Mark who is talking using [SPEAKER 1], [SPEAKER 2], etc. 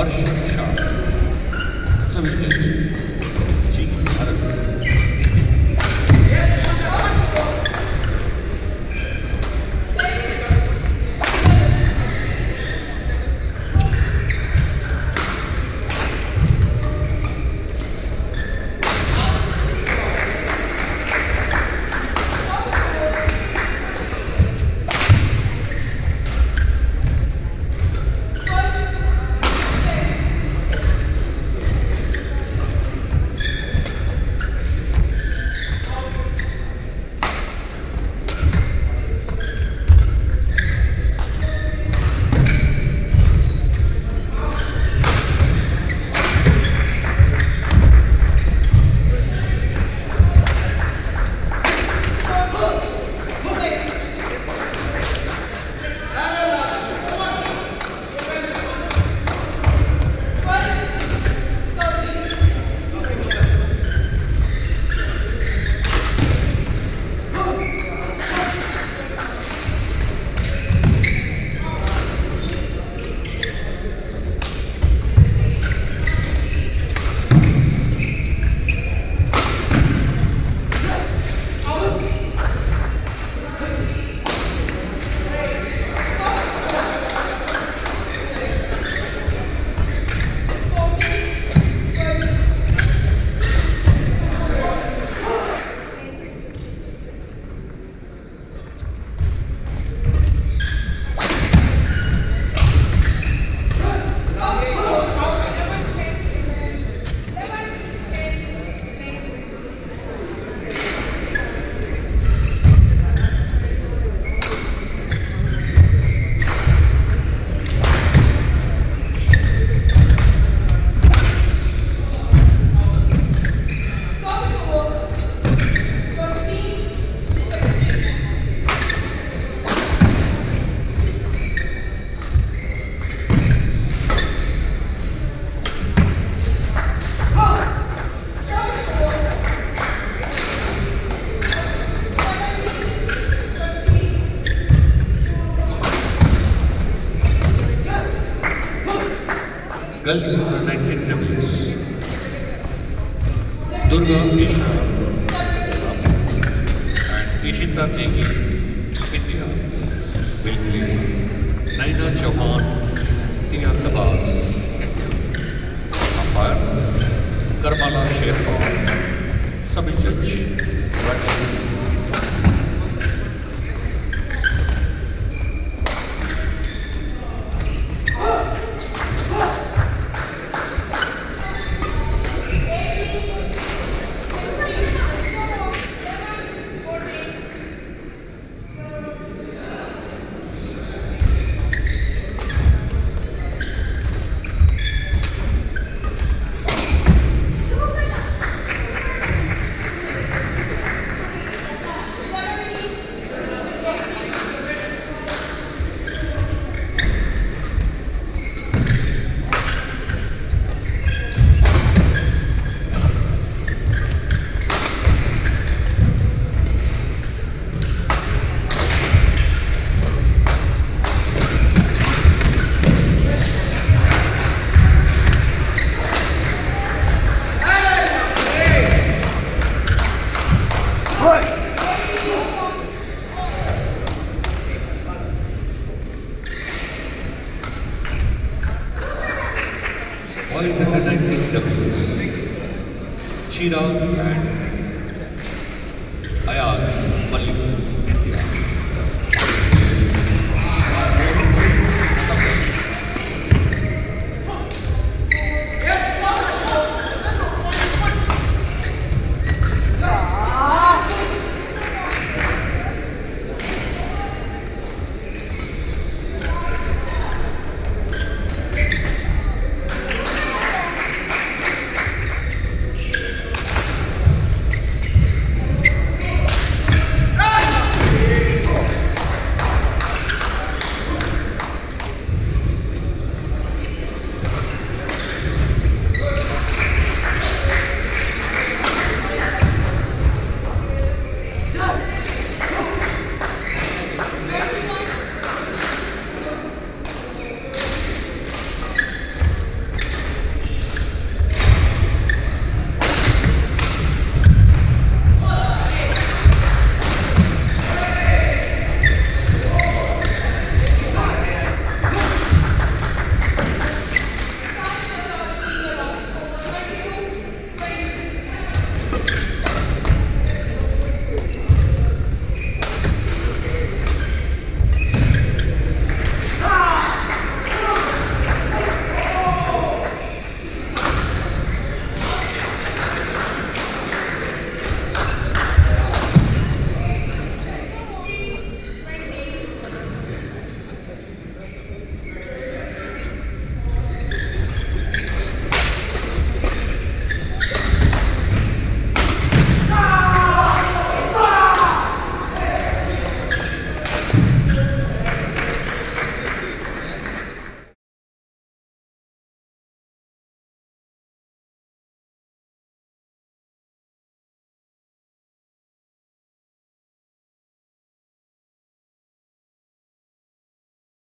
[SPEAKER 1] Jorge. Durga Krishna and Ishita Negi, India, will play Naina Chauhan, Tia Tabas, India. Umpire, Karmala Sherpa, Sami Judge, 哎呀。